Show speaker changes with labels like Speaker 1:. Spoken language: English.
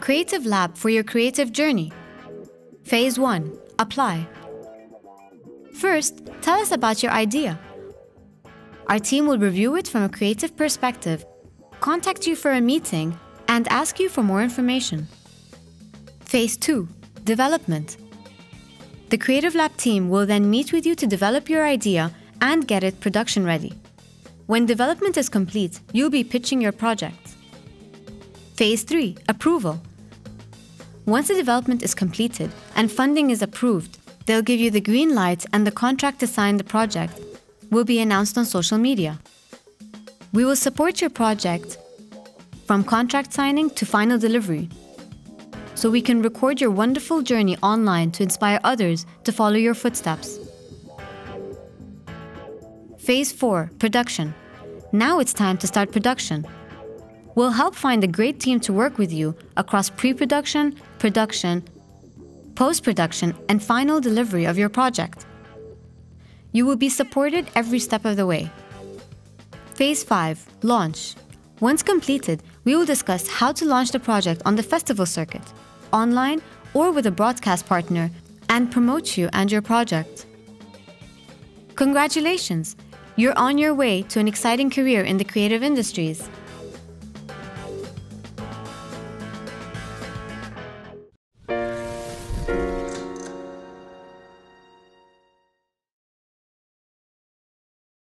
Speaker 1: Creative Lab for your creative journey. Phase 1 Apply. First, tell us about your idea. Our team will review it from a creative perspective, contact you for a meeting, and ask you for more information. Phase 2 Development. The Creative Lab team will then meet with you to develop your idea and get it production ready. When development is complete, you'll be pitching your project. Phase 3 Approval. Once the development is completed and funding is approved, they'll give you the green light and the contract to sign the project will be announced on social media. We will support your project from contract signing to final delivery so we can record your wonderful journey online to inspire others to follow your footsteps. Phase 4 Production. Now it's time to start production. We'll help find a great team to work with you across pre production, production, post production, and final delivery of your project. You will be supported every step of the way. Phase 5 Launch. Once completed, we will discuss how to launch the project on the festival circuit, online, or with a broadcast partner, and promote you and your project. Congratulations! You're on your way to an exciting career in the creative industries.